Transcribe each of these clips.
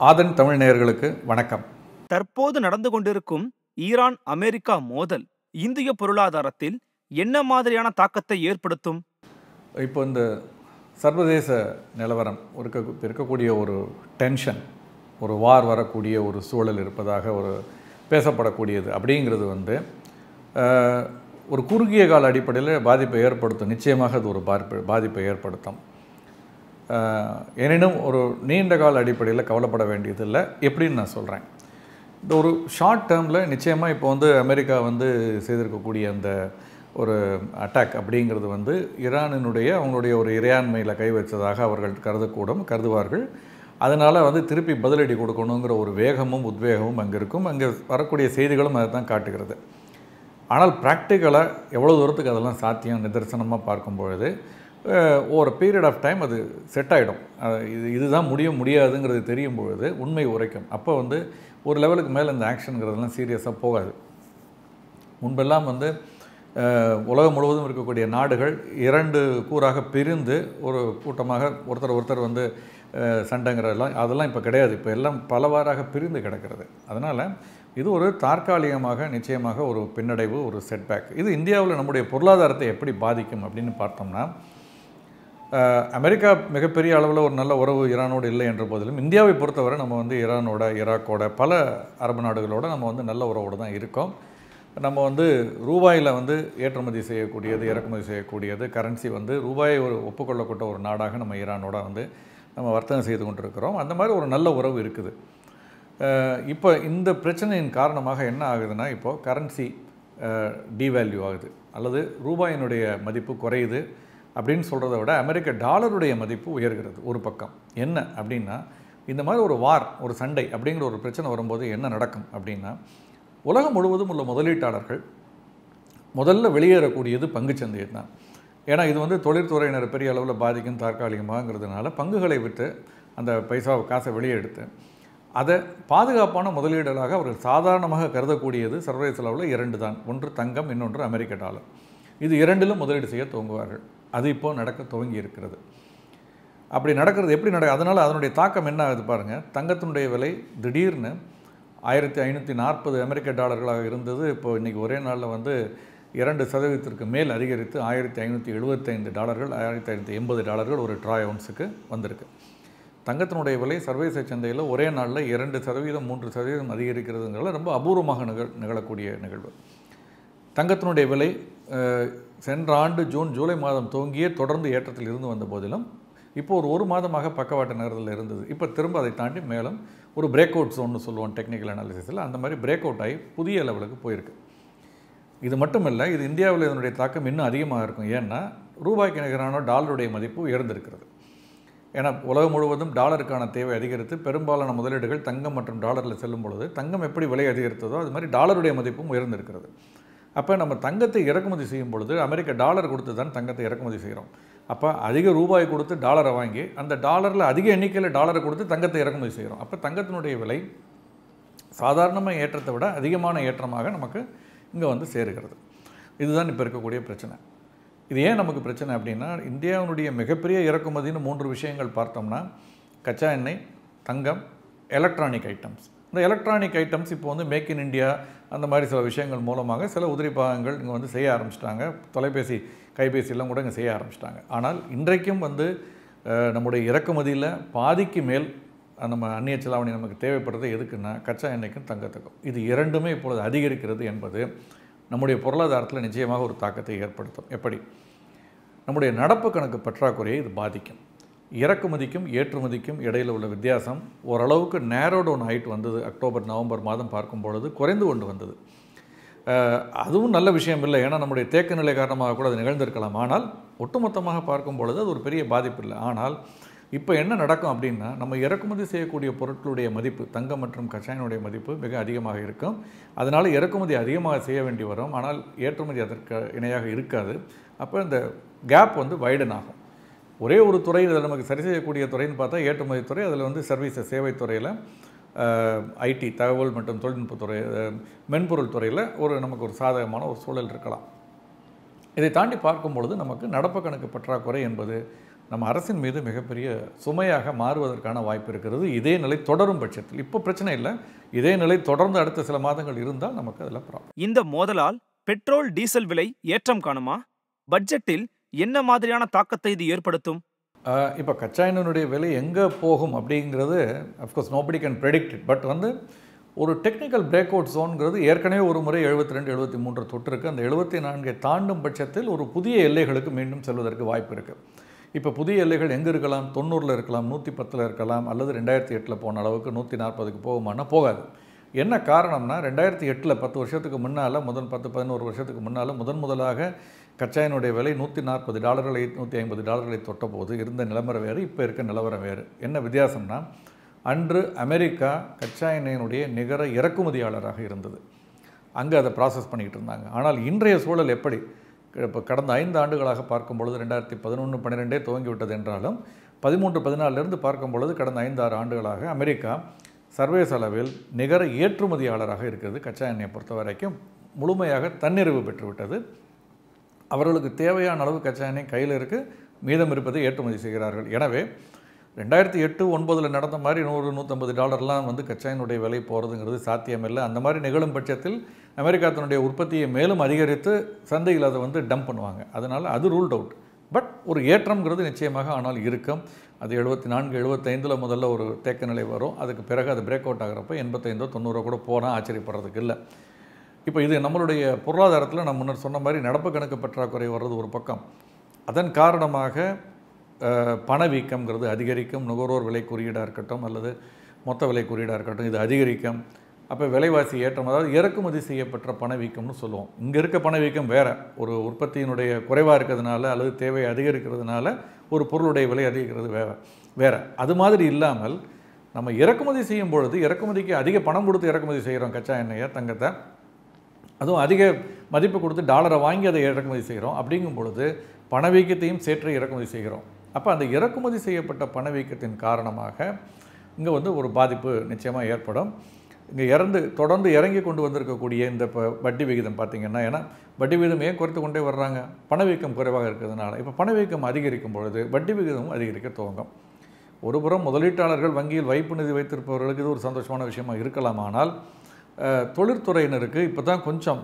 ஆதன் தமிழ் நேயர்களுக்கு வணக்கம். தற்போது நடந்து கொண்டிருக்கும் ஈரான் அமெரிக்கா மோதல் இந்திய பொருளாதாரத்தில் என்ன மாதிரியான தாக்கத்தை ஏற்படுத்தும்? இப்போ இந்த சர்வதேச நிலவரம் இருக்க இருக்கக்கூடிய ஒரு டென்ஷன் ஒரு வார் வரக்கூடிய ஒரு சூழல் இருப்பதாக ஒரு பேசப்படக்கூடியது அப்படிங்கிறது வந்து ஒரு குறுகிய கால அடிப்படையில் பாதிப்பை ஏற்படுத்தும். நிச்சயமாக அது ஒரு பாதிப்பு பாதிப்பை ஏற்படுத்தும். எனினும் ஒரு நீண்ட கால அடிப்படையில் கவலைப்பட வேண்டியதில்லை. எப்படின்னு நான் சொல்கிறேன் இந்த ஒரு ஷார்ட் டேர்மில் நிச்சயமாக இப்போ வந்து அமெரிக்கா வந்து செய்திருக்கக்கூடிய அந்த ஒரு அட்டாக் அப்படிங்கிறது வந்து ஈரானினுடைய அவங்களுடைய ஒரு இறையாண்மையில் கை வச்சதாக அவர்கள் கருதக்கூடும் கருதுவார்கள். அதனால் வந்து திருப்பி பதிலடி கொடுக்கணுங்கிற ஒரு வேகமும் உத்வேகமும் அங்கே இருக்கும் அங்கே வரக்கூடிய செய்திகளும் அதை தான் காட்டுகிறது. ஆனால் ப்ராக்டிக்கலாக எவ்வளோ தூரத்துக்கு அதெல்லாம் சாத்தியம் நிதர்சனமாக பார்க்கும் பொழுது ஒரு பீரியட் ஆஃப் டைம் அது செட் ஆகிடும் இது இதுதான் முடிய முடியாதுங்கிறது தெரியும் பொழுது உண்மை உரைக்கும். அப்போ வந்து ஒரு லெவலுக்கு மேலே இந்த ஆக்ஷனுங்கிறதெல்லாம் சீரியஸாக போகாது. முன்பெல்லாம் வந்து உலகம் முழுவதும் இருக்கக்கூடிய நாடுகள் இரண்டு கூறாக பிரிந்து ஒரு கூட்டமாக ஒருத்தர் ஒருத்தர் வந்து சண்டைங்கிறதெல்லாம் அதெல்லாம் இப்போ கிடையாது. இப்போ எல்லாம் பலவாறாக பிரிந்து கிடக்கிறது. அதனால் இது ஒரு தற்காலிகமாக நிச்சயமாக ஒரு பின்னடைவு ஒரு செட்பேக் இது இந்தியாவில் நம்முடைய பொருளாதாரத்தை எப்படி பாதிக்கும் அப்படின்னு பார்த்தோம்னா அமெரிக்கா மிகப்பெரிய அளவில் ஒரு நல்ல உறவு ஈரானோடு இல்லை என்ற போதிலும் இந்தியாவை பொறுத்தவரை நம்ம வந்து ஈரானோட ஈராக்கோட பல அரபு நாடுகளோடு நம்ம வந்து நல்ல உறவோடு தான் இருக்கோம். நம்ம வந்து ரூபாயில் வந்து ஏற்றுமதி செய்யக்கூடியது இறக்குமதி செய்யக்கூடியது கரன்சி வந்து ரூபாயை ஒரு ஒப்புக்கொள்ளப்பட்ட ஒரு நாடாக நம்ம ஈரானோட வந்து நம்ம வர்த்தகம் செய்து கொண்டிருக்கிறோம். அந்த மாதிரி ஒரு நல்ல உறவு இருக்குது. இப்போ இந்த பிரச்சனையின் காரணமாக என்ன ஆகுதுன்னா இப்போது கரன்சி டிவேல்யூ ஆகுது. அல்லது ரூபாயினுடைய மதிப்பு குறையுது அப்படின்னு சொல்கிறத விட அமெரிக்க டாலருடைய மதிப்பு உயர்கிறது ஒரு பக்கம். என்ன அப்படின்னா இந்த மாதிரி ஒரு வார் ஒரு சண்டை அப்படிங்கிற ஒரு பிரச்சனை வரும்போது என்ன நடக்கும் அப்படின்னா உலகம் முழுவதும் உள்ள முதலீட்டாளர்கள் முதல்ல வெளியேறக்கூடியது பங்குச்சந்தை தான். ஏன்னா இது வந்து தொழில்துறையினர் பெரிய அளவில் பாதிக்கும் தற்காலிகமாகங்கிறதுனால பங்குகளை விட்டு அந்த பைசா காசை வெளியே எடுத்து அதை பாதுகாப்பான முதலீடுகளாக அவர்கள் சாதாரணமாக கருதக்கூடியது சர்வதேச அளவில் இரண்டு தான். ஒன்று தங்கம் இன்னொன்று அமெரிக்க டாலர். இது இரண்டிலும் முதலீடு செய்ய துவங்குவார்கள். அது இப்போ நடக்க துவங்கி இருக்கிறது. அப்படி நடக்கிறது எப்படி நட அதனால் அதனுடைய தாக்கம் என்ன ஆகுது பாருங்கள் தங்கத்தினுடைய விலை திடீர்னு ஆயிரத்தி ஐநூற்றி நாற்பது அமெரிக்க டாலர்களாக இருந்தது. இப்போ இன்றைக்கி ஒரே நாளில் வந்து இரண்டு சதவீதத்திற்கு மேல் அதிகரித்து ஆயிரத்தி ஐநூற்றி எழுபத்தைந்து டாலர்கள் ஆயிரத்தி ஐநூற்றி எண்பது டாலர்கள் ஒரு ட்ராய் ஒன்ஸுக்கு வந்திருக்கு. தங்கத்தினுடைய விலை சர்வதேச சந்தையில் ஒரே நாளில் இரண்டு சதவீதம் மூன்று சதவீதம் அதிகரிக்கிறதுங்கிறது ரொம்ப அபூர்வமாக நிகழ் நிகழக்கூடிய நிகழ்வு. தங்கத்தினுடைய விலை சென்ற ஆண்டு ஜூன் ஜூலை மாதம் துவங்கியே தொடர்ந்து ஏற்றத்தில் இருந்து வந்த போதிலும் இப்போ ஒரு ஒரு மாதமாக பக்கவாட்டு நகரத்தில் இருந்தது. இப்போ திரும்ப அதை தாண்டி மேலும் ஒரு பிரேக் அவுட் ஒன்று சொல்லுவோம் டெக்னிக்கல் அனாலிசிஸில் அந்த மாதிரி பிரேக் அவுட் ஆகி புதிய லெவலுக்கு போயிருக்கு. இது மட்டும் இல்லை இது இந்தியாவில் இதனுடைய தாக்கம் இன்னும் அதிகமாக இருக்கும். ஏன்னா ரூபாய்க்கு நிகரான டாலருடைய மதிப்பு உயர்ந்திருக்கிறது. ஏன்னா உலகம் முழுவதும் டாலருக்கான தேவை அதிகரித்து பெரும்பாலான முதலீடுகள் தங்கம் மற்றும் டாலரில் செல்லும் பொழுது தங்கம் எப்படி விலை அதிகரித்ததோ அது மாதிரி டாலருடைய மதிப்பும் உயர்ந்திருக்கிறது. அப்போ நம்ம தங்கத்தை இறக்குமதி செய்யும் பொழுது அமெரிக்க டாலர் கொடுத்து தான் தங்கத்தை இறக்குமதி செய்கிறோம். அப்போ அதிக ரூபாய் கொடுத்து டாலரை வாங்கி அந்த டாலரில் அதிக எண்ணிக்கையில் டாலரை கொடுத்து தங்கத்தை இறக்குமதி செய்கிறோம். அப்போ தங்கத்தினுடைய விலை சாதாரணமாக ஏற்றத்தை விட அதிகமான ஏற்றமாக நமக்கு இங்கே வந்து சேருகிறது. இதுதான் இப்போ இருக்கக்கூடிய பிரச்சனை. இது ஏன் நமக்கு பிரச்சனை அப்படின்னா இந்தியாவினுடைய மிகப்பெரிய இறக்குமதின்னு மூன்று விஷயங்கள் பார்த்தோம்னா கச்சா எண்ணெய் தங்கம் எலக்ட்ரானிக் ஐட்டம்ஸ் இந்த எலக்ட்ரானிக் ஐட்டம்ஸ் இப்போ வந்து மேக் இன் இண்டியா அந்த மாதிரி சில விஷயங்கள் மூலமாக சில உதிரி பாகங்கள் இங்கே வந்து செய்ய ஆரம்பிச்சிட்டாங்க. தொலைபேசி கைபேசியெல்லாம் கூட இங்கே செய்ய ஆரம்பிச்சிட்டாங்க. ஆனால் இன்றைக்கும் வந்து நம்முடைய இறக்குமதியில் பாதிக்கு மேல் நம்ம அந்நிய செலாவணி நமக்கு தேவைப்படுறது எதுக்குன்னா கச்சா எண்ணெய்க்கும் தங்கத்துக்கும். இது இரண்டுமே இப்பொழுது அதிகரிக்கிறது என்பது நம்முடைய பொருளாதாரத்தில் நிச்சயமாக ஒரு தாக்கத்தை ஏற்படுத்தும். எப்படி? நம்முடைய நடப்பு கணக்கு பற்றாக்குறையை இது பாதிக்கும். இறக்குமதிக்கும் ஏற்றுமதிக்கும் இடையில் உள்ள வித்தியாசம் ஓரளவுக்கு நேரோ டவுன் ஆயிட்டு வந்தது. அக்டோபர் நவம்பர் மாதம் பார்க்கும் பொழுது குறைந்து கொண்டு வந்தது. அதுவும் நல்ல விஷயம் இல்லை. ஏன்னா நம்முடைய தேக்க நிலை காரணமாக கூட அது நிகழ்ந்திருக்கலாம். ஆனால் ஒட்டுமொத்தமாக பார்க்கும் பொழுது அது ஒரு பெரிய பாதிப்பு இல்லை. ஆனால் இப்போ என்ன நடக்கும் அப்படின்னா நம்ம இறக்குமதி செய்யக்கூடிய பொருட்களுடைய மதிப்பு தங்கம் மற்றும் கஷாயனுடைய மதிப்பு மிக அதிகமாக இருக்கும். அதனால் இறக்குமதி அதிகமாக செய்ய வேண்டி வரும். ஆனால் ஏற்றுமதி அதற்கு இணையாக இருக்காது. அப்போ இந்த கேப் வந்து வைடன் ஆகும். ஒரே ஒரு துறை இதில் நமக்கு சரி செய்யக்கூடிய துறைன்னு பார்த்தா ஏற்றுமதி துறை அதில் வந்து சர்வீஸ் சேவைத்துறையில் ஐடி தகவல் மற்றும் தொழில்நுட்பத்துறை மென்பொருள் துறையில் ஒரு நமக்கு ஒரு சாதகமான ஒரு சூழல் இருக்கலாம். இதை தாண்டி பார்க்கும் பொழுது நமக்கு நடப்பு கணக்கு பற்றாக்குறை என்பது நம்ம அரசின் மீது மிகப்பெரிய சுமையாக மாறுவதற்கான வாய்ப்பு இருக்கிறது. இதே நிலை தொடரும் பட்சத்தில். இப்போ பிரச்சனை இல்லை. இதே நிலை தொடர்ந்து அடுத்த சில மாதங்கள் இருந்தால் நமக்கு அதில் ப்ராப்ளம் இந்த மோதலால் பெட்ரோல் டீசல் விலை ஏற்றம் காணுமா? பட்ஜெட்டில் என்ன மாதிரியான தாக்கத்தை இது ஏற்படுத்தும்? இப்போ கச்சா எண்ணெயினுடைய விலை எங்கே போகும் அப்படிங்கிறது of course nobody can predict it but வந்து ஒரு டெக்னிக்கல் பிரேக் அவுட் ஜோன்ங்கிறது ஏற்கனவே ஒரு முறை எழுபத்தி ரெண்டு எழுபத்தி மூன்று தொட்டிருக்கு அந்த எழுபத்தி நான்கை தாண்டும் பட்சத்தில் ஒரு புதிய எல்லைகளுக்கு மீண்டும் செல்வதற்கு வாய்ப்பு இருக்குது இப்போ புதிய எல்லைகள் எங்கே இருக்கலாம்? தொண்ணூறில் இருக்கலாம் நூற்றி பத்தில் இருக்கலாம் அல்லது ரெண்டாயிரத்தி எட்டில் போன அளவுக்கு நூற்றி நாற்பதுக்கு போகுமானா போகாது. என்ன காரணம்னா ரெண்டாயிரத்தி எட்டில் பத்து வருஷத்துக்கு முன்னால் முதல் பத்து பதினோரு வருஷத்துக்கு முன்னால் முதன் முதலாக கச்சாயினுடைய விலை நூற்றி நாற்பது டாலர்களை நூற்றி ஐம்பது டாலர்களை தொட்டபோது இருந்த நிலவரம் வேறு இப்போ இருக்க நிலவரம் வேறு. என்ன வித்தியாசம்னா அன்று அமெரிக்கா கச்சா எண்ணெயினுடைய நிகர இறக்குமதியாளராக இருந்தது. அங்கே அதை ப்ராசஸ் பண்ணிக்கிட்டு இருந்தாங்க. ஆனால் இன்றைய சூழல் எப்படி? இப்போ கடந்த ஐந்து ஆண்டுகளாக பார்க்கும் பொழுது ரெண்டாயிரத்தி பதினொன்று பன்னிரெண்டே துவங்கி விட்டது என்றாலும் பதிமூன்று பதினாலிருந்து பார்க்கும் பொழுது கடந்த ஐந்து ஆறு ஆண்டுகளாக அமெரிக்கா சர்வதேச அளவில் நிகர ஏற்றுமதியாளராக இருக்கிறது. கச்சா எண்ணெயை பொறுத்த வரைக்கும் முழுமையாக தன்னிறைவு பெற்றுவிட்டது. அவர்களுக்கு தேவையான அளவு கச்சா எண்ணெய் கையில் இருக்குது மீதம் இருப்பதை ஏற்றுமதி செய்கிறார்கள். எனவே ரெண்டாயிரத்தி எட்டு ஒன்பதில் நடந்த மாதிரி நூறு நூற்றம்பது டாலர்லாம் வந்து கச்சாயினுடைய விலை போகிறதுங்கிறது சாத்தியமில்லை அந்த மாதிரி நிகழும் பட்சத்தில் அமெரிக்கா தன்னுடைய உற்பத்தியை மேலும் அதிகரித்து சந்தையில் அதை வந்து டம்ப் பண்ணுவாங்க. அதனால் அது ரூல்ட் அவுட் பட் ஒரு ஏற்றம்ங்கிறது நிச்சயமாக ஆனால் இருக்கும். அது எழுபத்தி நான்கு எழுபத்தைந்தில் முதல்ல ஒரு தேக்க நிலை வரும். அதுக்கு பிறகு அது பிரேக் அவுட் ஆகிறப்ப எண்பத்தைந்தோ தொண்ணூறோ கூட போனால் ஆச்சரியப்படுறதுக்கு இல்லை. இப்போ இது நம்மளுடைய பொருளாதாரத்தில் நான் முன்னர் சொன்ன மாதிரி நடப்பு கணக்கு பற்றாக்குறை வர்றது ஒரு பக்கம். அதன் காரணமாக பணவீக்கம்ங்கிறது அதிகரிக்கும். நுகர்வோர் விலை குறியீடாக இருக்கட்டும் அல்லது மொத்த விலை குறியீடாக இருக்கட்டும் இது அதிகரிக்கும். அப்போ விலைவாசி ஏற்றம் அதாவது இறக்குமதி செய்யப்பட்ட பணவீக்கம்னு சொல்லுவோம். இங்கே இருக்க பணவீக்கம் வேறு. ஒரு உற்பத்தியினுடைய குறைவாக இருக்கிறதுனால அல்லது தேவை அதிகரிக்கிறதுனால ஒரு பொருளுடைய விலை அதிகரிக்கிறது வேற வேறு. அது மாதிரி இல்லாமல் நம்ம இறக்குமதி செய்யும் பொழுது இறக்குமதிக்கு அதிக பணம் கொடுத்து இறக்குமதி செய்கிறோம் கச்சா எண்ணெயை தங்கத்தை. அதுவும் அதிக மதிப்பு கொடுத்து டாலரை வாங்கி அதை இறக்குமதி செய்கிறோம் அப்படிங்கும் பொழுது பணவீக்கத்தையும் சேற்று இறக்குமதி செய்கிறோம். அப்போ அந்த இறக்குமதி செய்யப்பட்ட பணவீக்கத்தின் காரணமாக இங்கே வந்து ஒரு பாதிப்பு நிச்சயமாக ஏற்படும். இங்கே இறந்து தொடர்ந்து இறங்கி கொண்டு வந்திருக்கக்கூடிய இந்த இப்போ வட்டி விகிதம் பார்த்திங்கன்னா ஏன்னா வட்டி விகிதம் ஏன் குறைத்து கொண்டே வர்றாங்க? பணவீக்கம் குறைவாக இருக்கிறதுனால. இப்போ பணவீக்கம் அதிகரிக்கும் பொழுது வட்டி விகிதமும் அதிகரிக்க துவங்கும். ஒருபுறம் முதலீட்டாளர்கள் வங்கியில் வைப்பு நிதி வைத்திருப்பவர்களுக்கு இது ஒரு சந்தோஷமான விஷயமா இருக்கலாம். ஆனால் தொழிற்துறையினருக்கு இப்போ தான் கொஞ்சம்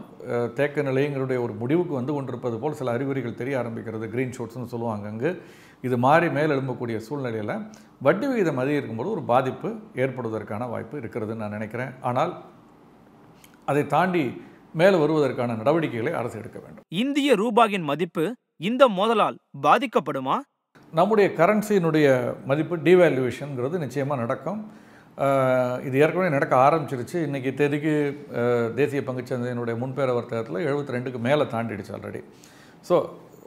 தேக்க நிலையங்களுடைய ஒரு முடிவுக்கு வந்து கொண்டிருப்பது போல் சில அறிகுறிகள் தெரிய ஆரம்பிக்கிறது. க்ரீன் ஷூட்ஸ்னு சொல்லுவாங்க அங்கு. இது மாறி மேல் எழும்பக்கூடிய சூழ்நிலையில் வட்டி விகிதம் அதிகரிக்கும் போது ஒரு பாதிப்பு ஏற்படுவதற்கான வாய்ப்பு இருக்கிறதுன்னு நான் நினைக்கிறேன். ஆனால் அதை தாண்டி மேலே வருவதற்கான நடவடிக்கைகளை அரசு எடுக்க வேண்டும். இந்திய ரூபாயின் மதிப்பு இந்த மோதலால் பாதிக்கப்படுமா? நம்முடைய கரன்சியினுடைய மதிப்பு டிவேல்யூவேஷனுங்கிறது நிச்சயமாக நடக்கும். இது ஏற்கனவே நடக்க ஆரம்பிச்சிருச்சு. இன்றைக்கி தேதிக்கு தேசிய பங்குச்சந்தையினுடைய முன்பேர வர்த்தகத்தில் எழுபத்தி ரெண்டுக்கு மேலே தாண்டிடுச்சு ஆல்ரெடி ஸோ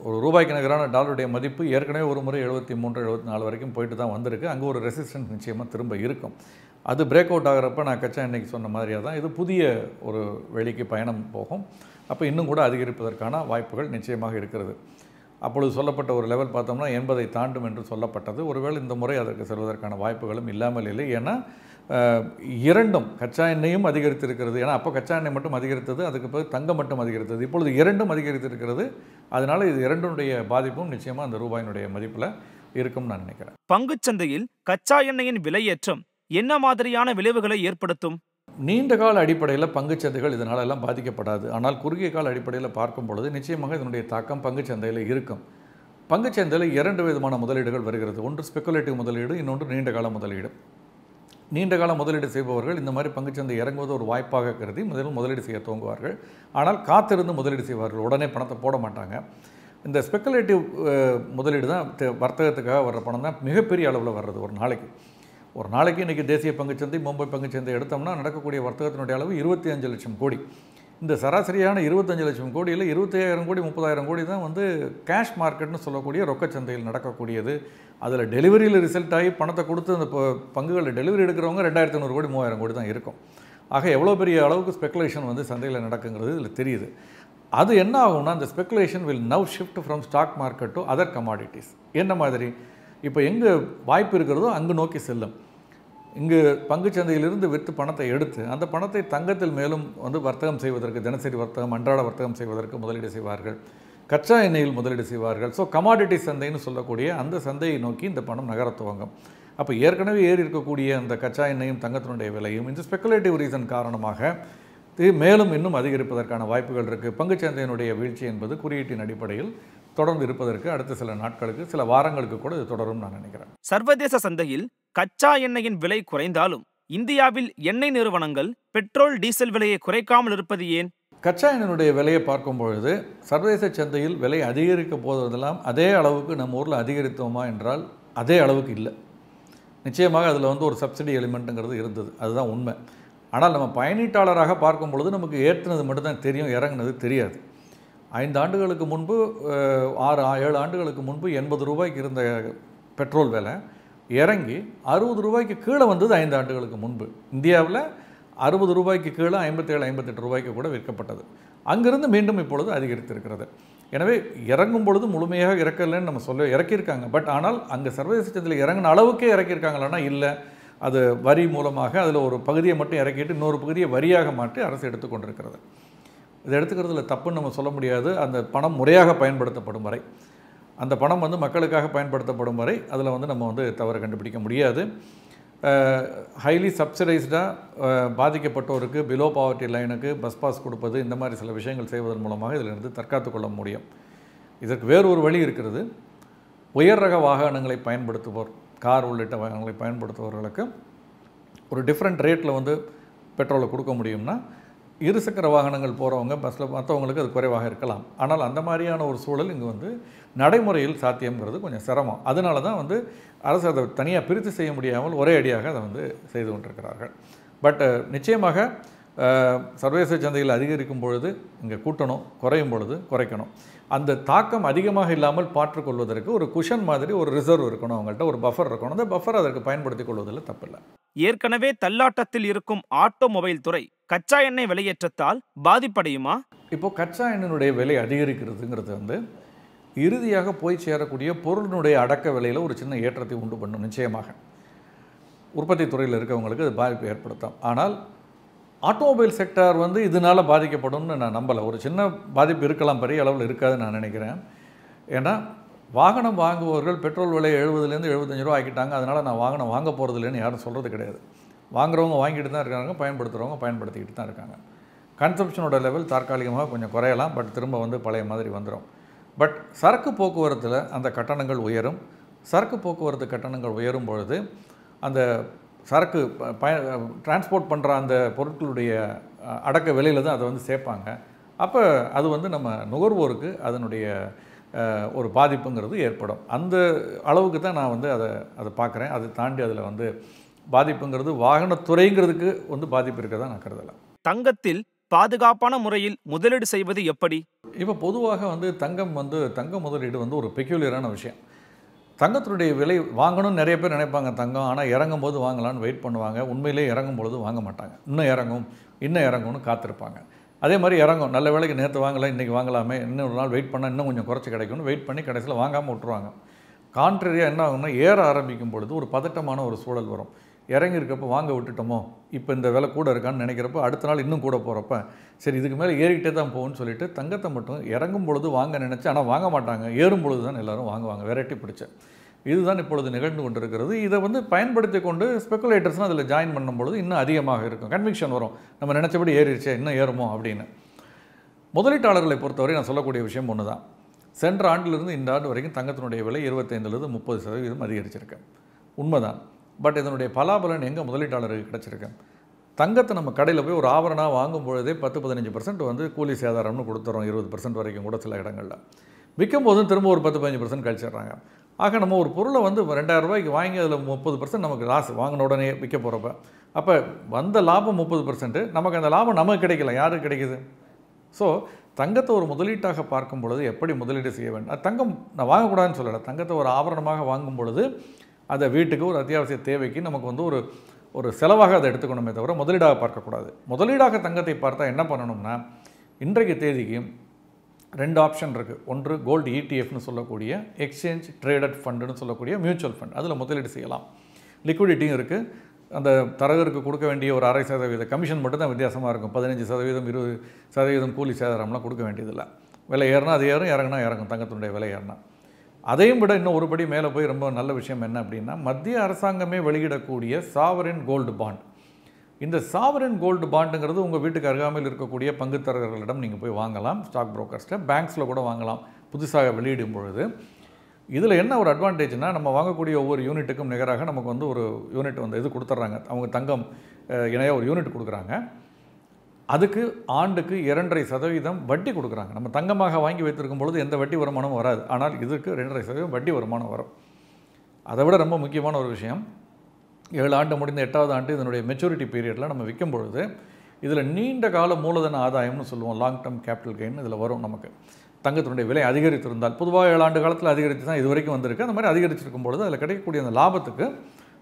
ஒரு ரூபாய்க்கு நிகரான டாலருடைய மதிப்பு ஏற்கனவே ஒரு முறை எழுபத்தி மூன்று எழுபத்தி நாலு வரைக்கும் போயிட்டு தான் வந்திருக்கு. அங்கே ஒரு ரெசிஸ்டன்ஸ் நிச்சயமாக திரும்ப இருக்கும். அது பிரேக் அவுட் ஆகிறப்ப நான் கச்சா இன்றைக்கி சொன்ன மாதிரியாக தான் இது புதிய ஒரு வெளிக்கு பயணம் போகும். அப்போ இன்னும் கூட அதிகரிப்பதற்கான வாய்ப்புகள் நிச்சயமாக இருக்கிறது. அப்பொழுது சொல்லப்பட்ட ஒரு லெவல் பார்த்தோம்னா எண்பதை தாண்டும் என்று சொல்லப்பட்டது. ஒருவேளை இந்த முறை அதற்கு செல்வதற்கான வாய்ப்புகளும் இல்லாமல் இல்லை. ஏன்னா இரண்டும் கச்சா எண்ணெயும் அதிகரித்திருக்கிறது. ஏன்னா அப்போ கச்சா எண்ணெய் மட்டும் அதிகரித்தது அதுக்கு பிறகு தங்கம் மட்டும் அதிகரித்தது. இப்பொழுது இரண்டும் அதிகரித்திருக்கிறது. அதனால் இது இரண்டுடைய பாதிப்பும் நிச்சயமாக அந்த ரூபாயினுடைய மதிப்பில் இருக்கும்னு நான் நினைக்கிறேன். பங்குச்சந்தையில் கச்சா எண்ணெயின் விலையேற்றம் என்ன மாதிரியான விளைவுகளை ஏற்படுத்தும்? நீண்ட கால அடிப்படையில் பங்குச்சந்தைகள் இதனால் எல்லாம் பாதிக்கப்படாது. ஆனால் குறுகிய கால அடிப்படையில் பார்க்கும் பொழுது நிச்சயமாக இதனுடைய தாக்கம் பங்குச்சந்தையில் இருக்கும். பங்குச்சந்தையில் இரண்டு விதமான முதலீடுகள் வருகிறது. ஒன்று ஸ்பெகுலேட்டிவ் முதலீடு இன்னொன்று நீண்ட கால முதலீடு. நீண்ட கால முதலீடு செய்பவர்கள் இந்த மாதிரி பங்குச்சந்தை இறங்குவது ஒரு வாய்ப்பாக கருதி முதலில் முதலீடு செய்ய துவங்குவார்கள். ஆனால் காத்திருந்து முதலீடு செய்வார்கள். உடனே பணத்தை போட மாட்டாங்க. இந்த ஸ்பெக்குலேட்டிவ் முதலீடு தான் வர்த்தகத்துக்காக வர்ற பணம் தான் மிகப்பெரிய அளவில் வர்றது ஒரு நாளைக்கு. ஒரு நாளைக்கு இன்றைக்கி தேசிய பங்குச்சந்தை மும்பை பங்குச்சந்தை எடுத்தோம்னா நடக்கக்கூடிய வர்த்தகத்தினுடைய அளவு இருபத்தி அஞ்சு லட்சம் கோடி. இந்த சராசரியான இருபத்தஞ்சு லட்சம் கோடியில் இருபத்தையாயிரம் கோடி முப்பதாயிரம் கோடி தான் வந்து கேஷ் மார்க்கெட்னு சொல்லக்கூடிய ரொக்க சந்தையில் நடக்கக்கூடியது. அதில் டெலிவரியில் ரிசல்ட் ஆகி பணத்தை கொடுத்து அந்த ப- பங்குகளில் டெலிவரி எடுக்கிறவங்க ரெண்டாயிரத்தி ஐநூறு கோடி மூவாயிரம் கோடி தான் இருக்கும். ஆக எவ்வளோ பெரிய அளவுக்கு ஸ்பெகுலேஷன் வந்து சந்தையில் நடக்குங்கிறது இதில் தெரியுது. அது என்ன ஆகும்னா அந்த speculation will now shift from stock market to other commodities என்ன மாதிரி? இப்போ எங்கே வாய்ப்பு இருக்கிறதோ அங்கே நோக்கி செல்லும். இங்கு பங்குச்சந்தையிலிருந்து விற்று பணத்தை எடுத்து அந்த பணத்தை தங்கத்தில் மேலும் வந்து வர்த்தகம் செய்வதற்கு தினசரி வர்த்தகம் அன்றாட வர்த்தகம் செய்வதற்கு முதலீடு செய்வார்கள். கச்சா எண்ணெயில் முதலீடு செய்வார்கள். ஸோ கமாடிட்டி சந்தைன்னு சொல்லக்கூடிய அந்த சந்தையை நோக்கி இந்த பணம் நகரத் துவங்கும். அப்போ ஏற்கனவே ஏறி இருக்கக்கூடிய அந்த கச்சா எண்ணெயும் தங்கத்தினுடைய விலையும் இந்த ஸ்பெகுலேட்டிவ் ரீசன் காரணமாக மேலும் இன்னும் அதிகரிப்பதற்கான வாய்ப்புகள் இருக்குது பங்குச்சந்தையினுடைய வீழ்ச்சி என்பது குறியீட்டின் அடிப்படையில் தொடர்ந்து இருப்பதற்கு அடுத்த சில நாட்களுக்கு சில வாரங்களுக்கு கூட இது தொடரும் நான் நினைக்கிறேன். சர்வதேச சந்தையில் கச்சா எண்ணெயின் விலை குறைந்தாலும் இந்தியாவில் எண்ணெய் நிறுவனங்கள் பெட்ரோல் டீசல் விலையை குறைக்காமல் இருப்பது ஏன்? கச்சா எண்ணெயினுடைய விலையை பார்க்கும் பொழுது சர்வதேச சந்தையில் விலை அதிகரிக்க போவதெல்லாம் அதே அளவுக்கு நம்ம ஊரில் அதிகரித்தோமா என்றால் அதே அளவுக்கு இல்லை. நிச்சயமாக அதில் வந்து ஒரு சப்சிடி எலிமெண்ட்டுங்கிறது இருந்தது. அதுதான் உண்மை. ஆனால் நம்ம பயணீட்டாளராக பார்க்கும் பொழுது நமக்கு ஏற்றுனது மட்டும்தான் தெரியும் இறங்குனது தெரியாது. ஐந்து ஆண்டுகளுக்கு முன்பு ஆறு ஏழு ஆண்டுகளுக்கு முன்பு எண்பது ரூபாய்க்கு இருந்த பெட்ரோல் விலை இறங்கி அறுபது ரூபாய்க்கு கீழே வந்தது ஐந்து ஆண்டுகளுக்கு முன்பு. இந்தியாவில் அறுபது ரூபாய்க்கு கீழே ஐம்பத்தேழு ஐம்பத்தெட்டு ரூபாய்க்கு கூட விற்கப்பட்டது. அங்கிருந்து மீண்டும் இப்பொழுது அதிகரித்திருக்கிறது. எனவே இறங்கும் பொழுது முழுமையாக இறக்கலைன்னு நம்ம சொல்ல இறக்கியிருக்காங்க. பட் ஆனால் அங்கே சர்வதேச சந்தையில் இறங்கின அளவுக்கே இறக்கியிருக்காங்களான்னா இல்லை. அது வரி மூலமாக அதில் ஒரு பகுதியை மட்டும் இறக்கிட்டு இன்னொரு பகுதியை வரியாக மாற்றி அரசு எடுத்துக்கொண்டிருக்கிறது. இதை எடுத்துக்கிறதுல தப்புன்னு நம்ம சொல்ல முடியாது. அந்த பணம் முறையாக பயன்படுத்தப்படும் வரை அந்த பணம் வந்து மக்களுக்காக பயன்படுத்தப்படும் வரை அதில் வந்து நம்ம வந்து தவறு கண்டுபிடிக்க முடியாது. ஹைலி சப்சிடைஸ்டாக பாதிக்கப்பட்டோருக்கு பிலோ பாவர்ட்டி லைனுக்கு பஸ் பாஸ் கொடுப்பது இந்த மாதிரி சில விஷயங்கள் செய்வதன் மூலமாக இதிலிருந்து தற்காத்து கொள்ள முடியும். இதற்கு வேறு ஒரு வழி இருக்கிறது. உயர் ரக வாகனங்களை பயன்படுத்துவோர் கார் உள்ளிட்ட வாகனங்களை பயன்படுத்துபவர்களுக்கு ஒரு டிஃப்ரெண்ட் ரேட்டில் வந்து பெட்ரோலை கொடுக்க முடியும்னா இருசக்கர வாகனங்கள் போகிறவங்க பஸ்ஸில் மற்றவங்களுக்கு அது குறைவாக இருக்கலாம். ஆனால் அந்த மாதிரியான ஒரு சூழல் இங்கே வந்து நடைமுறையில் சாத்தியம்ங்கிறது கொஞ்சம் சிரமம். அதனால தான் வந்து அரசு அதை தனியாக பிரித்து செய்ய முடியாமல் ஒரே அடியாக அதை வந்து செய்து கொண்டிருக்கிறார்கள். பட் நிச்சயமாக சர்வதேச சந்தையில் அதிகரிக்கும் பொழுது இங்கே கூட்டணும் குறையும் பொழுது குறைக்கணும். அந்த தாக்கம் அதிகமாக இல்லாமல் பாற்றுக்கொள்வதற்கு ஒரு குஷன் மாதிரி ஒரு ரிசர்வ் இருக்கணும் அவங்கள்ட்ட ஒரு பஃபர் இருக்கணும். அந்த பஃபர் அதற்கு பயன்படுத்திக் கொள்வதில் தப்பில்லை. ஏற்கனவே தள்ளாட்டத்தில் இருக்கும் ஆட்டோமொபைல் துறை கச்சா எண்ணெய் விலையேற்றத்தால் பாதிப்படையுமா? இப்போ கச்சா எண்ணெயினுடைய விலை அதிகரிக்கிறதுங்கிறது வந்து இறுதியாக போய் சேரக்கூடிய பொருளினுடைய அடக்க விலையில் ஒரு சின்ன ஏற்றத்தை உண்டு பண்ணும் நிச்சயமாக. உற்பத்தி துறையில் இருக்கவங்களுக்கு அது பாதிப்பு ஏற்படுத்தும். ஆனால் ஆட்டோமொபைல் செக்டார் வந்து இதனால் பாதிக்கப்படும்னு நான் நம்பலை. ஒரு சின்ன பாதிப்பு இருக்கலாம் பெரிய அளவில் இருக்காதுன்னு நான் நினைக்கிறேன். ஏன்னா வாகனம் வாங்குபவர்கள் பெட்ரோல் விலை எழுபதுலேருந்து எழுபத்தஞ்சு ரூபா ஆக்கிட்டாங்க. அதனால் நான் வாகனம் வாங்க போகிறதில்லைன்னு யாரும் சொல்கிறது கிடையாது. வாங்குறவங்க வாங்கிட்டு தான் இருக்காங்க பயன்படுத்துகிறவங்க பயன்படுத்திக்கிட்டு தான் இருக்காங்க. கன்சம்ஷனோட லெவல் தற்காலிகமாக கொஞ்சம் குறையலாம். பட் திரும்ப வந்து பழைய மாதிரி வந்துடும் பட் சரக்கு போக்குவரத்தில் அந்த கட்டணங்கள் உயரும். சரக்கு போக்குவரத்து கட்டணங்கள் உயரும் பொழுது அந்த சரக்கு பய டிரான்ஸ்போர்ட் பண்ணுற அந்த பொருட்களுடைய அடக்க விலையில் தான் அதை வந்து சேர்ப்பாங்க அப்போ அது வந்து நம்ம நுகர்வோருக்கு அதனுடைய ஒரு பாதிப்புங்கிறது ஏற்படும். அந்த அளவுக்கு தான் நான் வந்து அதை அதை பார்க்குறேன். அதை தாண்டி அதில் வந்து பாதிப்புங்கிறது வாகனத்துறைங்கிறதுக்கு வந்து பாதிப்பு இருக்கதான் நான் கருதலை. தங்கத்தில் பாதுகாப்பான முறையில் முதலீடு செய்வது எப்படி? இப்போ பொதுவாக வந்து தங்கம் வந்து தங்க முதலீடு வந்து ஒரு பெக்யூலியரான விஷயம். தங்கத்தினுடைய விலை வாங்கணும்னு நிறைய பேர் நினைப்பாங்க தங்கம் ஆனால் இறங்கும் போது வாங்கலாம்னு வெயிட் பண்ணுவாங்க. உண்மையிலே இறங்கும் பொழுது வாங்க மாட்டாங்க. இன்னும் இறங்கும் இன்னும் இறங்கும்னு காத்திருப்பாங்க. அதே மாதிரி இறங்கும். நல்ல வேலைக்கு நேற்று வாங்கலாம் இன்றைக்கி வாங்கலாமே இன்னும் ஒரு நாள் வெயிட் பண்ணால் இன்னும் கொஞ்சம் குறைச்சி கிடைக்கும்னு வெயிட் பண்ணி கடைசியில் வாங்காமல் விட்டுருவாங்க. கான்ட்ரரியாக என்ன ஆகும்னா ஏற ஆரம்பிக்கும் பொழுது ஒரு பதட்டமான ஒரு சூழல் வரும். இறங்கியிருக்கப்போ வாங்க விட்டுட்டோமோ? இப்போ இந்த விலை கூட இருக்கான்னு நினைக்கிறப்ப அடுத்த நாள் இன்னும் கூட போகிறப்ப சரி இதுக்கு மேலே ஏறிக்கிட்டே தான் போகும்னு சொல்லிட்டு தங்கத்தை மட்டும் இறங்கும் பொழுது வாங்க நினச்சி ஆனால் வாங்க மாட்டாங்க. ஏறும் பொழுது தான் எல்லாரும் வாங்குவாங்க. வெரைட்டி பிடிச்ச. இதுதான் இப்பொழுது நிகழ்ந்து கொண்டிருக்கிறது. இதை வந்து பயன்படுத்தி கொண்டு ஸ்பெகுலேட்டர்ஸ்லாம் அதில் ஜாயின் பண்ணும் பொழுது இன்னும் அதிகமாக இருக்கும். கன்விக்ஷன் வரும். நம்ம நினச்சபடி ஏறிடுச்சே இன்னும் ஏறுமோ அப்படின்னு. முதலீட்டாளர்களை பொறுத்தவரை நான் சொல்லக்கூடிய விஷயம் ஒன்று தான் சென்ற ஆண்டிலிருந்து இந்த ஆண்டு வரைக்கும் தங்கத்தினுடைய விலை இருபத்தைந்துலேருந்து முப்பது சதவீதம் அதிகரிச்சிருக்கு. உண்மைதான். பட் இதனுடைய பலாபலன் எங்கே முதலீட்டாளருக்கு கிடச்சிருக்கு? தங்கத்தை நம்ம கடையில் போய் ஒரு ஆபரணம் வாங்கும் பொழுதே பத்து பதினஞ்சு பர்சன்ட் வந்து கூலி சேதாரம்னு கொடுத்துறோம் இருபது பர்சன்ட் வரைக்கும் கூட சில இடங்களில். விற்கும் போதும் திரும்ப ஒரு பத்து பதினஞ்சு பர்சன்ட் கழிச்சிடுறாங்க. ஆக நம்ம ஒரு பொருளை வந்து ரெண்டாயிரம் ரூபாய்க்கு வாங்கி அதில் முப்பது பர்சன்ட் நமக்கு லாஸ் வாங்கின உடனே விற்க போகிறப்ப அப்போ வந்த லாபம் முப்பது பர்சன்ட்டு நமக்கு அந்த லாபம் நமக்கு கிடைக்கல. யாருக்கு கிடைக்குது? ஸோ தங்கத்தை ஒரு முதலீட்டாக பார்க்கும் பொழுது எப்படி முதலீடு செய்ய வேண்டும்? தங்கம் நான் வாங்கக்கூடாதுன்னு சொல்லலை. தங்கத்தை ஒரு ஆபரணமாக வாங்கும் பொழுது அதை வீட்டுக்கு ஒரு அத்தியாவசிய தேவைக்கு நமக்கு வந்து ஒரு ஒரு செலவாக அதை எடுத்துக்கணுமே தவிர முதலீடாக பார்க்கக்கூடாது. முதலீடாக தங்கத்தை பார்த்தா என்ன பண்ணணும்னா இன்றைக்கு தேதிக்கு ரெண்டு ஆப்ஷன் இருக்குது ஒன்று கோல்டு இடிஎஃப்னு சொல்லக்கூடிய எக்ஸ்சேஞ்ச் ட்ரேடட் ஃபண்டுன்னு சொல்லக்கூடிய மியூச்சுவல் ஃபண்ட் அதில் முதலீடு செய்யலாம். லிக்விடிட்டியும் இருக்குது அந்த தரகருக்கு கொடுக்க வேண்டிய ஒரு அரை சதவீத கமிஷன் மட்டும் தான் வித்தியாசமாக இருக்கும். பதினஞ்சு சதவீதம் இருபது சதவீதம் கூலி சேதாரம்லாம் கொடுக்க வேண்டியதில்லை. விலை ஏறினா அது ஏறும் இறங்குனா இறங்கும். தங்கத்தினுடைய விலை ஏறினா. அதையும் விட இன்னும் ஒரு படி மேலே போய் ரொம்ப நல்ல விஷயம் என்ன அப்படின்னா மத்திய அரசாங்கமே வெளியிடக்கூடிய சாவரின் கோல்டு பாண்ட். இந்த சாவரின் கோல்டு பாண்டுங்கிறது உங்கள் வீட்டுக்கு அருகாமையில் இருக்கக்கூடிய பங்குத்தரகர்களிடம் நீங்கள் போய் வாங்கலாம் ஸ்டாக் புரோக்கர்ஸ்ட்டை. பேங்க்ஸில் கூட வாங்கலாம் புதுசாக வெளியிடும் பொழுது. இதில் என்ன ஒரு அட்வான்டேஜ்னா நம்ம வாங்கக்கூடிய ஒவ்வொரு யூனிட்டுக்கும் நிகராக நமக்கு வந்து ஒரு யூனிட் வந்து இது கொடுத்துட்றாங்க. அவங்க தங்கம் இணையாக ஒரு யூனிட் கொடுக்குறாங்க. அதுக்கு ஆண்டுக்கு இரண்டரை சதவீதம் வட்டி கொடுக்குறாங்க. நம்ம தங்கமாக வாங்கி வைத்திருக்கும் பொழுது எந்த வட்டி வருமானமும் வராது. ஆனால் இதுக்கு ரெண்டரை சதவீதம் வட்டி வருமானம் வரும். அதை விட ரொம்ப முக்கியமான ஒரு விஷயம் ஏழு ஆண்டு முடிந்த எட்டாவது ஆண்டு இதனுடைய மெச்சூரிட்டி பீரியடில் நம்ம விற்கும் பொழுது இதில் நீண்ட கால மூலதன ஆதாயம்னு சொல்லுவோம். லாங் டேர்ம் கேபிட்டல் கெயின் இதில் வரும் நமக்கு. தங்கத்தினுடைய விலை அதிகரித்திருந்தால் பொதுவாக ஏழு ஆண்டு காலத்தில் அதிகரித்து தான் இது வரைக்கும் வந்திருக்கு. அந்த மாதிரி அதிகரிச்சிருக்கும் பொழுது அதில் கிடைக்கக்கூடிய அந்த லாபத்துக்கு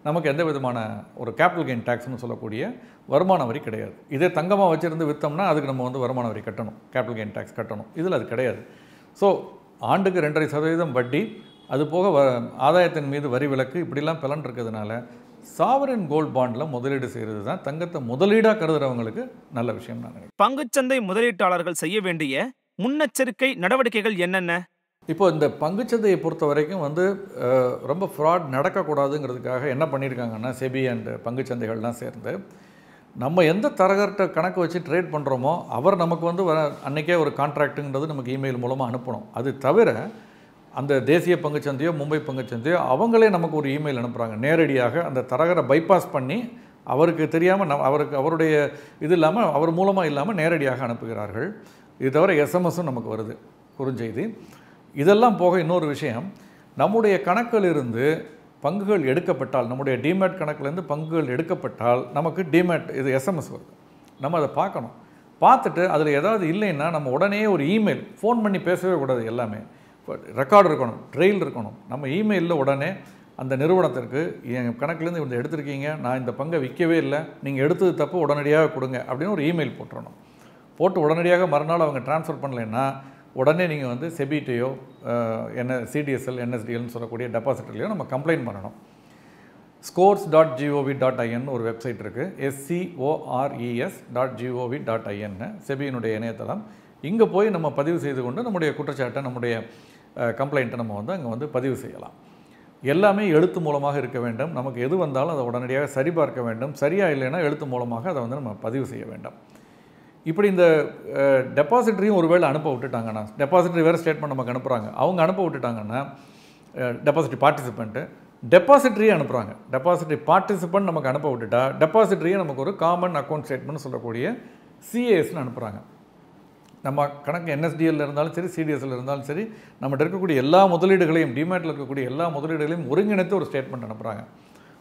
நமக்கு எந்த விதமான ஒரு கேபிட்டல் கெயின் டேக்ஸ்னு சொல்லக்கூடிய வருமான வரி கிடையாது. இதே தங்கமாக வச்சுருந்து விற்றோம்னா அதுக்கு நம்ம வந்து வருமான வரி கட்டணும். கேபிட்டல் கெயின் டேக்ஸ் கட்டணும். இதில் அது கிடையாது. ஸோ ஆண்டுக்கு ரெண்டரை சதவீதம் வட்டி அது போக வ ஆதாயத்தின் மீது வரி விலக்கு இப்படிலாம் பலன் இருக்கிறதுனால சாவரின் கோல்ட் பாண்டில் முதலீடு செய்கிறது தான் தங்கத்தை முதலீடாக கருதுறவங்களுக்கு நல்ல விஷயம் நான் நினைக்கிறேன். பங்குச்சந்தை முதலீட்டாளர்கள் செய்ய வேண்டிய முன்னெச்சரிக்கை நடவடிக்கைகள் என்னென்ன? இப்போ இந்த பங்குச்சந்தையை பொறுத்த வரைக்கும் வந்து ரொம்ப ஃப்ராட் நடக்கக்கூடாதுங்கிறதுக்காக என்ன பண்ணியிருக்காங்கன்னா செபி அண்ட் பங்குச்சந்தைகள்லாம் சேர்ந்து நம்ம எந்த தரகர்கிட்ட கணக்கு வச்சு ட்ரேட் பண்ணுறோமோ அவர் நமக்கு வந்து வர அன்னைக்கே ஒரு கான்ட்ராக்ட்டுங்கிறது நமக்கு இமெயில் மூலமாக அனுப்பணும். அது தவிர அந்த தேசிய பங்குச்சந்தையோ மும்பை பங்குச்சந்தையோ அவங்களே நமக்கு ஒரு இமெயில் அனுப்புகிறாங்க நேரடியாக அந்த தரகரை பைபாஸ் பண்ணி அவருக்கு தெரியாமல் நம் அவருக்கு அவருடைய இது இல்லாமல் அவர் மூலமாக இல்லாமல் நேரடியாக அனுப்புகிறார்கள். இது தவிர எஸ்எம்எஸும் நமக்கு வருது. குறுஞ்செய்தி. இதெல்லாம் போக இன்னொரு விஷயம். நம்முடைய கணக்கிலிருந்து பங்குகள் எடுக்கப்பட்டால் நம்முடைய டிமேட் கணக்கிலேருந்து பங்குகள் எடுக்கப்பட்டால் நமக்கு டிமேட் இது எஸ்எம்எஸ் வருது. நம்ம அதை பார்க்கணும். பார்த்துட்டு அதில் ஏதாவது இல்லைன்னா நம்ம உடனே ஒரு இமெயில் ஃபோன் பண்ணி பேசவே கூடாது எல்லாமே. ரெக்கார்டு இருக்கணும் ட்ரெயில் இருக்கணும். நம்ம இமெயிலில் உடனே அந்த நிறுவனத்திற்கு என் கணக்குலேருந்து இந்த எடுத்திருக்கீங்க நான் இந்த பங்கை விற்கவே இல்லை நீங்கள் எடுத்தது தப்பு உடனடியாக கொடுங்க அப்படின்னு ஒரு இமெயில் போட்டுறணும். போட்டு உடனடியாக மறுநாள் அவங்க ட்ரான்ஸ்ஃபர் பண்ணலைன்னா உடனே நீங்கள் வந்து செபிட்டையோ என்ன சிடிஎஸ்எல் என்எஸ்டிஎல்னு சொல்லக்கூடிய டெபாசிட்லையோ நம்ம கம்ப்ளைண்ட் பண்ணணும். SCORES dot GOV dot IN ஒரு வெப்சைட் இருக்குது எஸ்சிஓஆர்இஎஸ் டாட் ஜிஓவி டாட் ஐஎன்னு செபியினுடைய இணையதளம். இங்கே போய் நம்ம பதிவு செய்து கொண்டு நம்முடைய குற்றச்சாட்டை நம்முடைய கம்ப்ளைண்ட்டை நம்ம வந்து அங்கே வந்து பதிவு செய்யலாம். எல்லாமே எழுத்து மூலமாக இருக்க வேண்டும். நமக்கு எது வந்தாலும் அதை உடனடியாக சரிபார்க்க வேண்டும். சரியாக இல்லைன்னா எழுத்து மூலமாக அதை வந்து நம்ம பதிவு செய்ய வேண்டும். இப்படி இந்த டெபாசிட்ரியும் ஒருவேளை அனுப்ப விட்டுட்டாங்கன்னா டெபாசிட்ரி வேறு ஸ்டேட்மெண்ட் நமக்கு அனுப்புகிறாங்க அவங்க அனுப்ப விட்டுட்டாங்கன்னா டெபாசிட்ரி பார்ட்டிசிபெண்ட்டு டெபாசிட்ரியே அனுப்புகிறாங்க டெபாசிட்ரி பார்ட்டிசிபெண்ட் நமக்கு அனுப்ப விட்டுட்டா டெபாசிட்ரியே நமக்கு ஒரு காமன் அக்கௌண்ட் ஸ்டேட்மெண்ட் சொல்லக்கூடிய சிஏஎஸ்னு அனுப்புகிறாங்க நம்ம கணக்கு என்எஸ்டிஎல்ல இருந்தாலும் சரி சிடிஎஸ்ல இருந்தாலும் சரி நம்மகிட்ட இருக்கக்கூடிய எல்லா முதலீடுகளையும் டிமேட்டில் இருக்கக்கூடிய எல்லா முதலீடுகளையும் ஒருங்கிணைத்து ஒரு ஸ்டேட்மெண்ட் அனுப்புகிறாங்க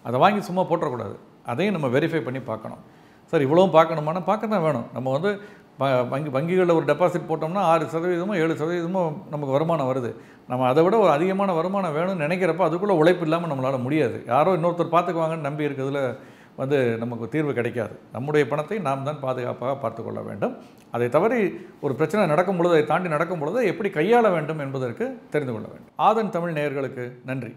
அதை வாங்கி சும்மா போட்டுறக்கூடாது. அதையும் நம்ம வெரிஃபை பண்ணி பார்க்கணும். சார் இவ்வளவும் பார்க்கணுமானா பார்க்க தான் வேணும். நம்ம வந்து வங்கி வங்கிகளில் ஒரு டெபாசிட் போட்டோம்னா ஆறு சதவீதமோ ஏழு சதவீதமோ நமக்கு வருமானம் வருது. நம்ம அதை விட ஒரு அதிகமான வருமானம் வேணும்னு நினைக்கிறப்ப அதுக்குள்ளே உழைப்பு இல்லாமல் நம்மளால் முடியாது. யாரோ இன்னொருத்தர் பார்த்துக்குவாங்கன்னு நம்பி இருக்கிறதுல வந்து நமக்கு தீர்வு கிடைக்காது. நம்முடைய பணத்தை நாம் தான் பாதுகாப்பாக பார்த்து கொள்ள வேண்டும். அதை தவறி ஒரு பிரச்சனை நடக்கும் பொழுது அதை தாண்டி நடக்கும் பொழுது எப்படி கையாள வேண்டும் என்பதற்கு தெரிந்து கொள்ள வேண்டும். ஆதன் தமிழ் நேயர்களுக்கு நன்றி.